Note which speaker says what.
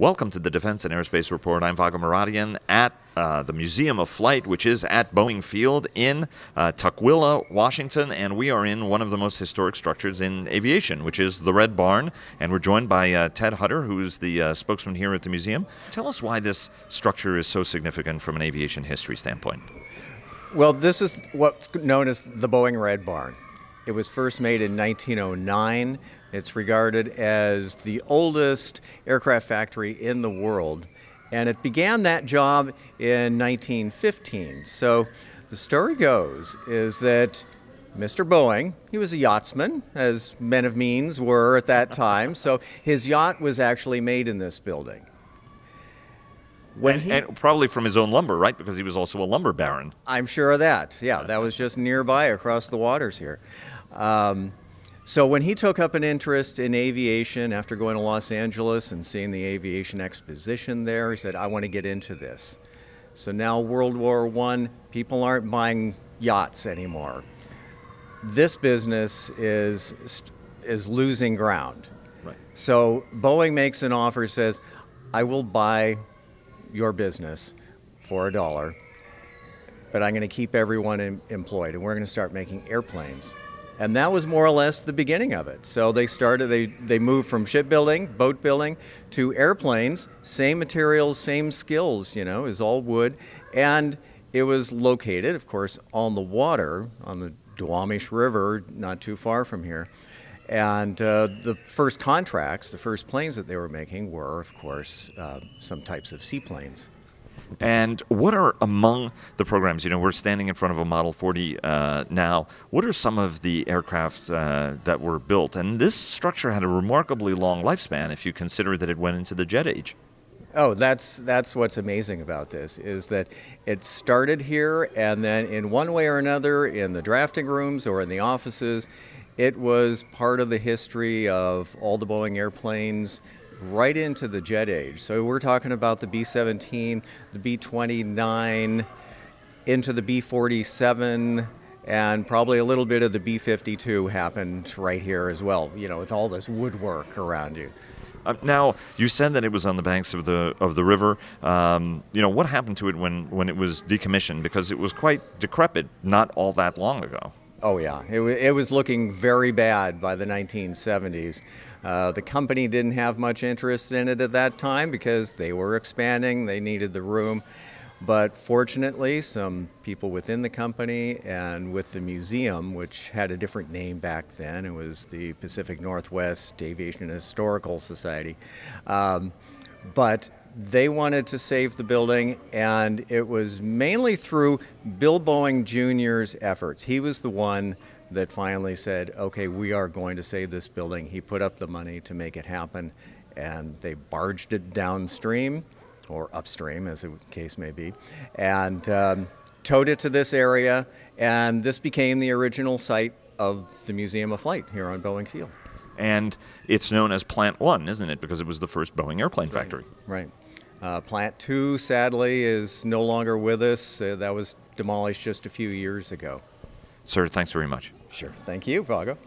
Speaker 1: Welcome to the Defense and Aerospace Report. I'm Vago Muradian at uh, the Museum of Flight, which is at Boeing Field in uh, Tukwila, Washington, and we are in one of the most historic structures in aviation, which is the Red Barn. And we're joined by uh, Ted Huetter, who's the uh, spokesman here at the museum. Tell us why this structure is so significant from an aviation history standpoint.
Speaker 2: Well, this is what's known as the Boeing Red Barn. It was first made in 1909 it's regarded as the oldest aircraft factory in the world. And it began that job in 1915. So the story goes is that Mr. Boeing, he was a yachtsman, as men of means were at that time. So his yacht was actually made in this building.
Speaker 1: When and, he, and probably from his own lumber, right? Because he was also a lumber baron.
Speaker 2: I'm sure of that. Yeah, that was just nearby across the waters here. Um, so when he took up an interest in aviation after going to Los Angeles and seeing the aviation exposition there, he said, I want to get into this. So now World War I, people aren't buying yachts anymore. This business is, is losing ground. Right. So Boeing makes an offer, says, I will buy your business for a dollar, but I'm going to keep everyone employed, and we're going to start making airplanes and that was more or less the beginning of it. So they started, they, they moved from shipbuilding, boat building, to airplanes, same materials, same skills, you know, is all wood. And it was located, of course, on the water, on the Duwamish River, not too far from here. And uh, the first contracts, the first planes that they were making were, of course, uh, some types of seaplanes.
Speaker 1: And what are among the programs? You know, we're standing in front of a Model 40 uh, now. What are some of the aircraft uh, that were built? And this structure had a remarkably long lifespan if you consider that it went into the jet age.
Speaker 2: Oh, that's that's what's amazing about this is that it started here, and then in one way or another, in the drafting rooms or in the offices, it was part of the history of all the Boeing airplanes right into the jet age. So we're talking about the B 17, the B 29, into the B 47, and probably a little bit of the B 52 happened right here as well, you know, with all this woodwork around you.
Speaker 1: Uh, now you said that it was on the banks of the of the river. Um, you know what happened to it when when it was decommissioned because it was quite decrepit not all that long ago.
Speaker 2: Oh, yeah. It, it was looking very bad by the 1970s. Uh, the company didn't have much interest in it at that time because they were expanding, they needed the room. But fortunately, some people within the company and with the museum, which had a different name back then, it was the Pacific Northwest Aviation Historical Society. Um, but they wanted to save the building, and it was mainly through Bill Boeing Jr.'s efforts. He was the one that finally said, okay, we are going to save this building. He put up the money to make it happen, and they barged it downstream, or upstream, as the case may be, and um, towed it to this area, and this became the original site of the Museum of Flight here on Boeing Field
Speaker 1: and it's known as Plant One, isn't it? Because it was the first Boeing airplane
Speaker 2: right.
Speaker 1: factory.
Speaker 2: Right. Uh, Plant Two, sadly, is no longer with us. Uh, that was demolished just a few years ago.
Speaker 1: Sir, thanks very much.
Speaker 2: Sure. Thank you, Vago.